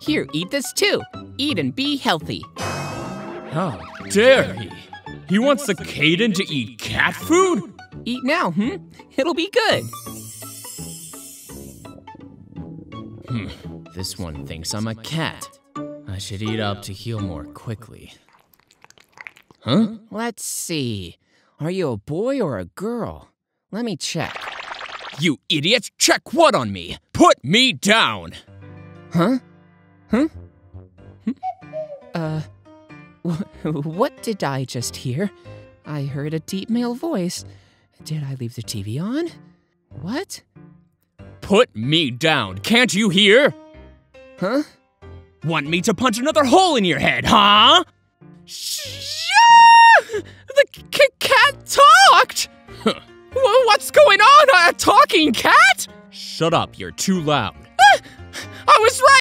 Here, eat this too. Eat and be healthy. How dare he? He wants the Kayden to eat cat food? Eat now, hmm? It'll be good. Hmm, this one thinks I'm a cat. I should eat up to heal more quickly. Huh? Let's see. Are you a boy or a girl? Let me check. You idiot! Check what on me? Put me down! Huh? Huh? Hmm? Uh, wh- what did I just hear? I heard a deep male voice. Did I leave the TV on? What? Put me down, can't you hear? Huh? Want me to punch another hole in your head, huh? Shh! The c- cat talked! Huh. Wh- What's going on? A talking cat? Shut up, you're too loud. I was right!